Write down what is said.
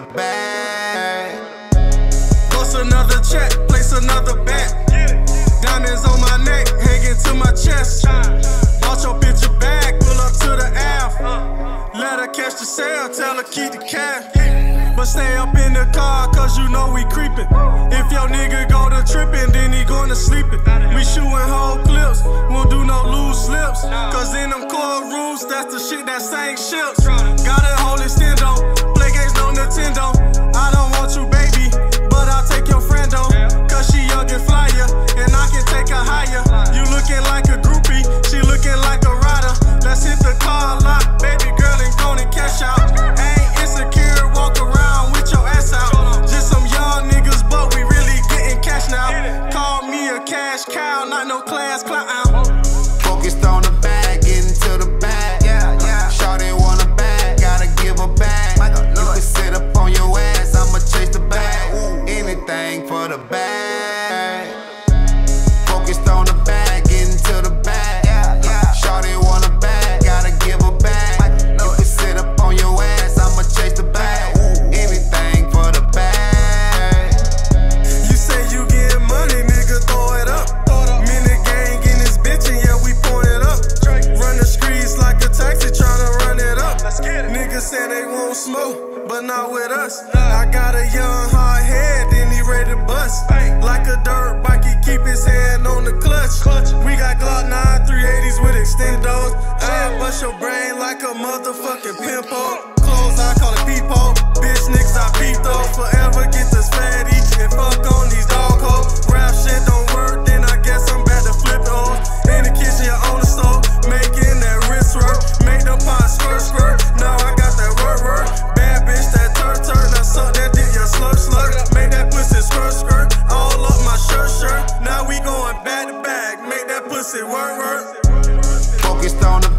the bag. Post another check, place another bet. Diamonds on my neck, hanging to my chest. Bought your bitch a bag, pull up to the F. Let her catch the sale, tell her keep the cash. But stay up in the car, cause you know we creepin'. If your nigga go to trippin', then he gonna sleepin'. We shootin' whole clips, won't do no loose slips. Cause in them cold rooms, that's the shit that sank ships. Got a holy stand on the tinge on. I Niggas they won't smoke, but not with us. I got a young hard head, then he ready to bust. Like a dirt bike, he keep his hand on the clutch. We got Glock 9 380s with extendos. I bust your brain like a motherfucking pinball. Close, I call it people. Bitch, niggas, I peep though. Forever get this fatty and fuck on these focused on the